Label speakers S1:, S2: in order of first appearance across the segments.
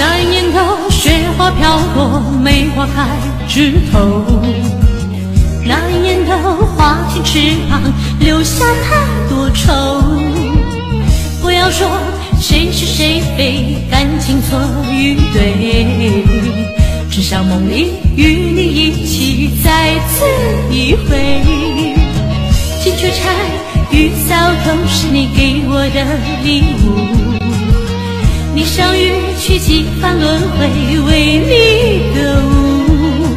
S1: 那一年的雪花飘过，梅花开枝头。那一年的花尽翅膀，留下太多愁。不要说谁是谁非，感情错与对，只想梦里与你一起再次一回。金雀钗、玉搔头是你给我的礼物。一生与去几番轮回，为你歌舞。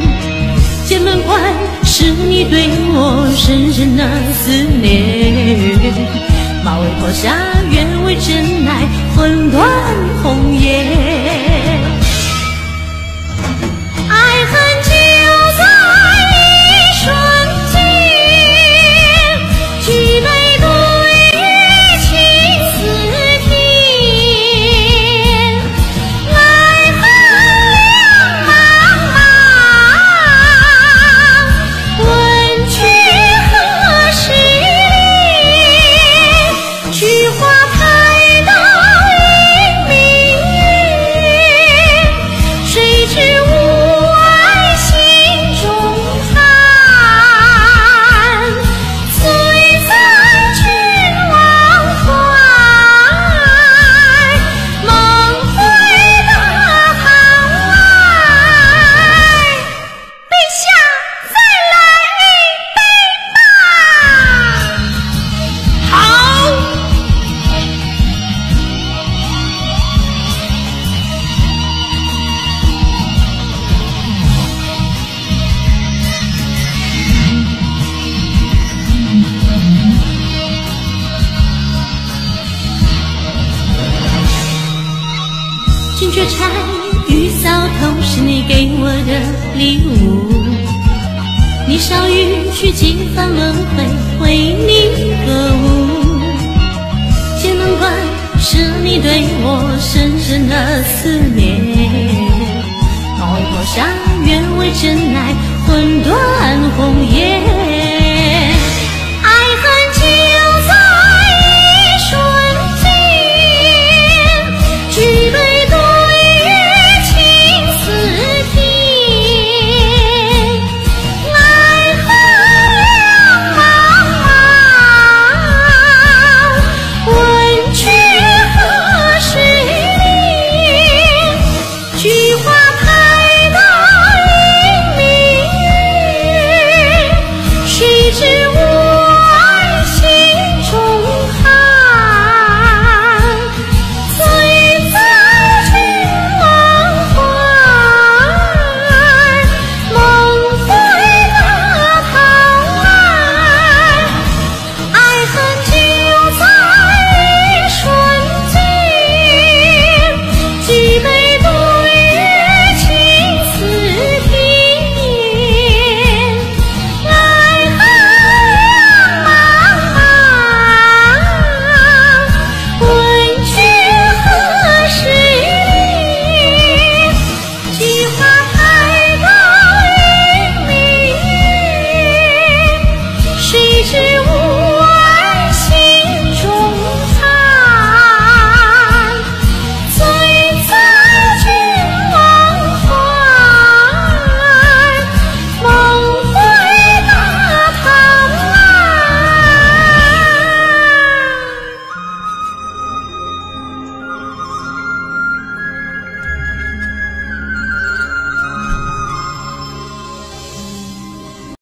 S1: 剑门关是你对我深深的思念。马嵬坡下愿为真爱魂断红颜。金雀钗，玉搔头，是你给我的礼物。你笑语去几番轮回，为你歌舞。剑门关是你对我深深的思念。马嵬坡下，愿为真爱魂断红颜。